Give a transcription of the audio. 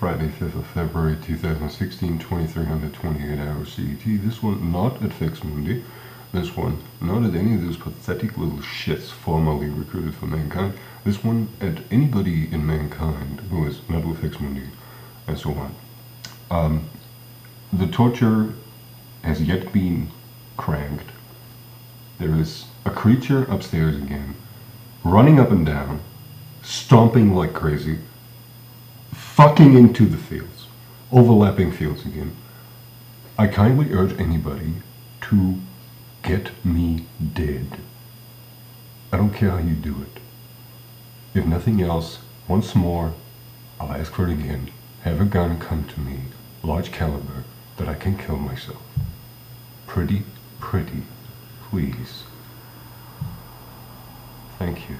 Friday, 5th of February 2016, 2328 hours CET. This one not at Faex Mundi. This one not at any of those pathetic little shits formerly recruited for Mankind. This one at anybody in Mankind who is not with Faex Mundi, and so on. Um, the torture has yet been cranked. There is a creature upstairs again, running up and down, stomping like crazy, fucking into the fields, overlapping fields again. I kindly urge anybody to get me dead. I don't care how you do it. If nothing else, once more, I'll ask for it again. Have a gun come to me, large caliber, that I can kill myself. Pretty, pretty, please. Thank you.